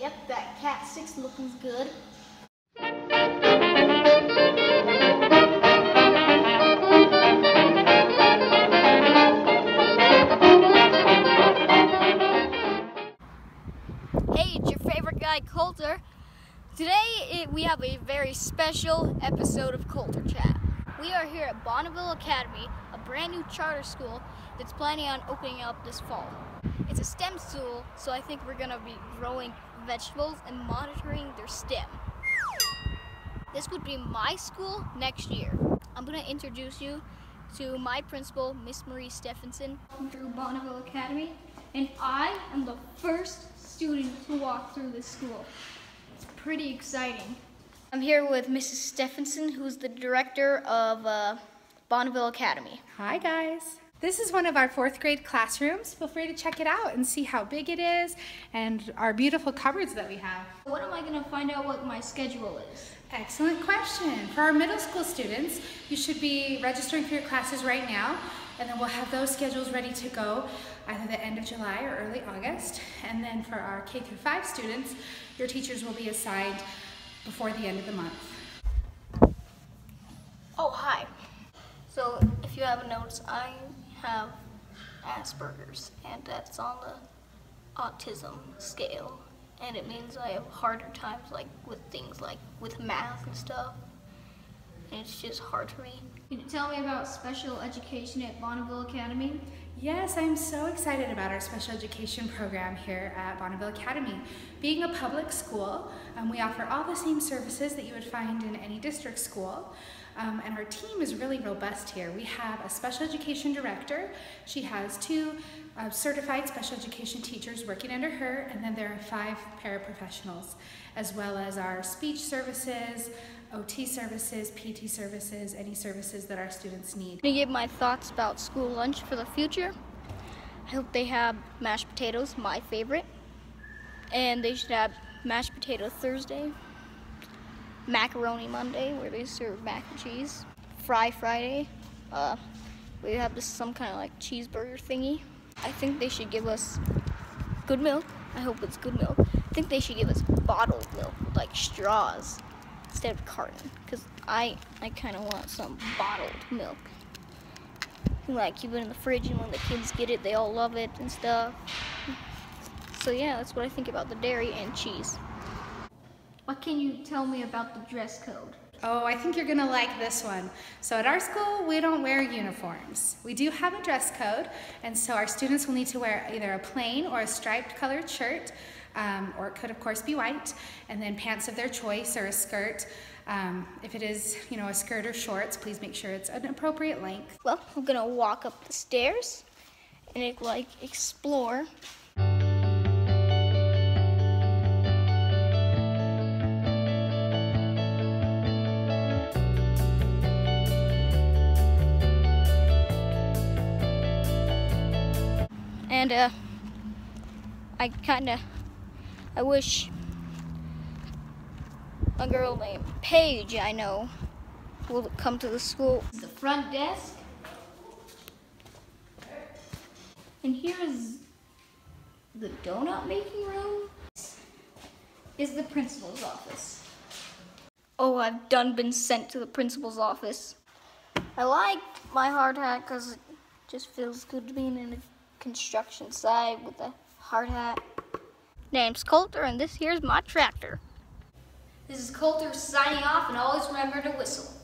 Yep, that Cat 6 looking good. Hey, it's your favorite guy, Coulter. Today it, we have a very special episode of Coulter Chat. We are here at Bonneville Academy, a brand new charter school that's planning on opening up this fall. It's a STEM school, so I think we're gonna be growing vegetables and monitoring their stem. This would be my school next year. I'm gonna introduce you to my principal, Miss Marie Stephenson, through Bonneville Academy, and I am the first student to walk through this school. It's pretty exciting. I'm here with Mrs. Stephenson, who's the director of uh, Bonneville Academy. Hi guys. This is one of our fourth grade classrooms. Feel free to check it out and see how big it is and our beautiful cupboards that we have. When am I gonna find out what my schedule is? Excellent question. For our middle school students, you should be registering for your classes right now and then we'll have those schedules ready to go either the end of July or early August. And then for our K through 5 students, your teachers will be assigned before the end of the month. Oh, hi. So, if you haven't noticed, I have Asperger's, and that's on the autism scale. And it means I have harder times, like with things like with math and stuff. And it's just hard for me. Can you tell me about special education at Bonneville Academy? Yes, I'm so excited about our special education program here at Bonneville Academy. Being a public school, um, we offer all the same services that you would find in any district school. Um, and our team is really robust here. We have a special education director. She has two uh, certified special education teachers working under her, and then there are five paraprofessionals, as well as our speech services, OT services, PT services, any services that our students need. Gonna give my thoughts about school lunch for the future. I hope they have mashed potatoes, my favorite. And they should have mashed potato Thursday, macaroni Monday, where they serve mac and cheese, fry Friday, uh, we have this some kind of like cheeseburger thingy. I think they should give us good milk. I hope it's good milk. I think they should give us bottled milk with like straws instead of carton because I, I kind of want some bottled milk. You like keep it in the fridge and when the kids get it, they all love it and stuff. So yeah, that's what I think about the dairy and cheese. What can you tell me about the dress code? Oh, I think you're gonna like this one. So at our school, we don't wear uniforms. We do have a dress code, and so our students will need to wear either a plain or a striped colored shirt, um, or it could of course be white, and then pants of their choice or a skirt. Um, if it is, you know, a skirt or shorts, please make sure it's an appropriate length. Well, I'm gonna walk up the stairs and like explore and uh, I kind of, I wish a girl named Paige I know will come to the school. The front desk. And here is the donut making room. Is the principal's office. Oh, I've done been sent to the principal's office. I like my hard hat because it just feels good to be in a construction site with a hard hat. Name's Coulter, and this here's my tractor. This is Coulter signing off, and always remember to whistle.